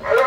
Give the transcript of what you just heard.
Hello?